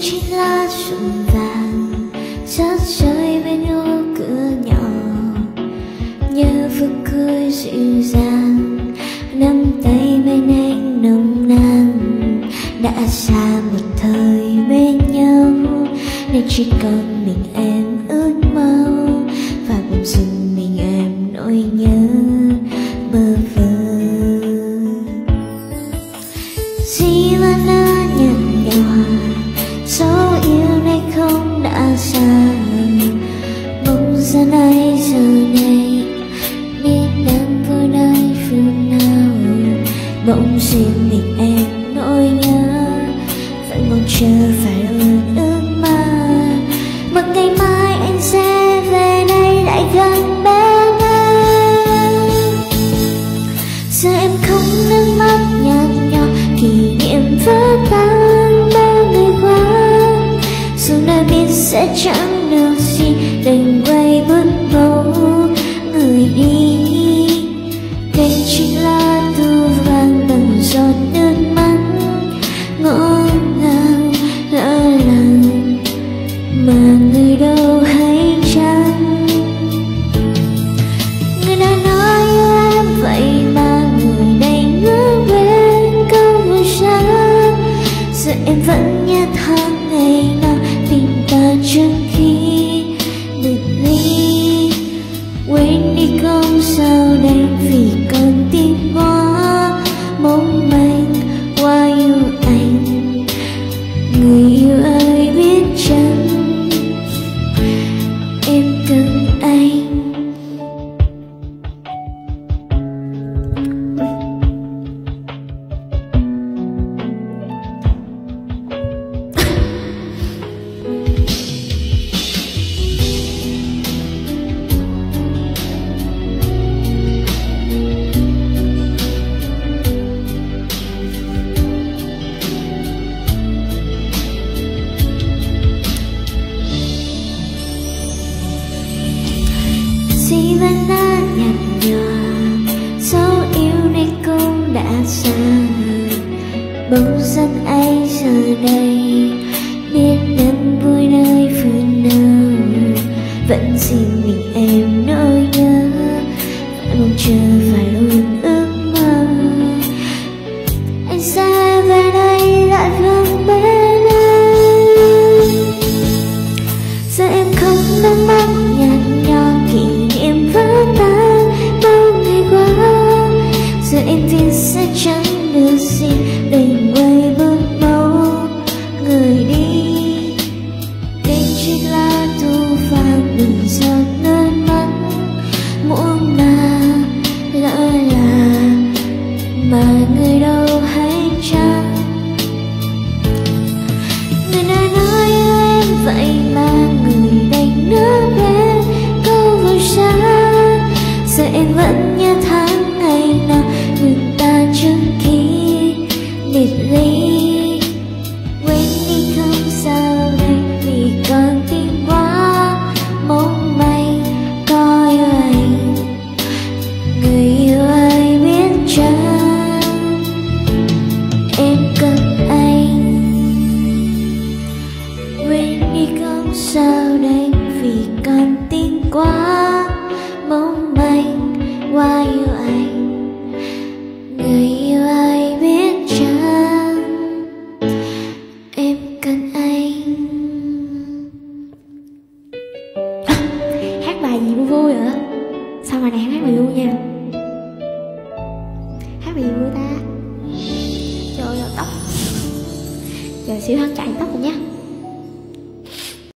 chỉ là xuân vàng sát rơi bên ô cửa nhỏ nhớ vừa cười dịu dàng nắm tay bên anh nồng nàn đã xa một thời bên nhau nên chỉ còn mình em ước mơ và bỗng dưng mình em nỗi nhớ bơ vơ chỉ là giờ này giờ này, biết đang có nơi phương nào. Bỗng dưng mình em nỗi nhớ, vẫn mong chờ phải luôn ước mơ. Một ngày mai anh sẽ về đây lại gần bên em giờ em không nước mắt nhạt nhòa kỷ niệm vỡ tan bao ngày qua. Dù đã biết sẽ chẳng em vẫn nhớ tháng ngày nào tình ta chưa. Chỉ vẫn nhạt nhòa dấu yêu này cũng đã xa bỗng dưng ai giờ đây biết đến vui nơi phương nào vẫn xin mình muộn na lỡ là mà người đâu hay chăng? Người đã nói em vậy mà người đành nước bên câu vui xa giờ em vẫn nhớ tháng sao mà này hát bài vui nha. Hát bài vui ta. Trời ơi, tóc. Chờ xíu hắn chạy tóc rồi nha